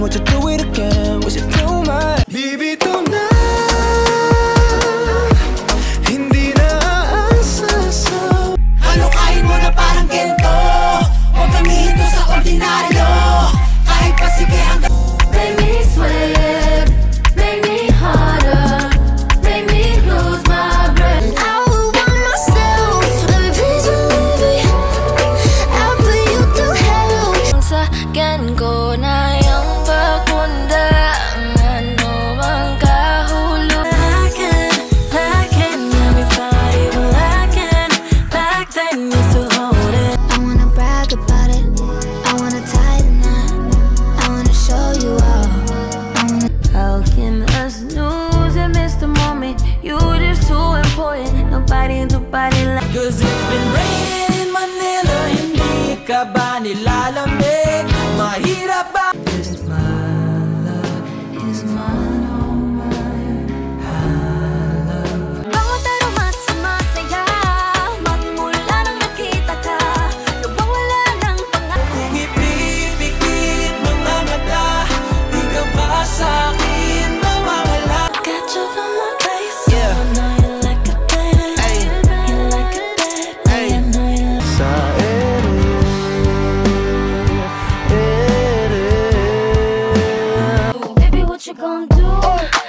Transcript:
would you do it again? Would you do my? Baby, do Cause it's been raining in Manila Hindi ka ba nilalamig? Baby, what you gonna do?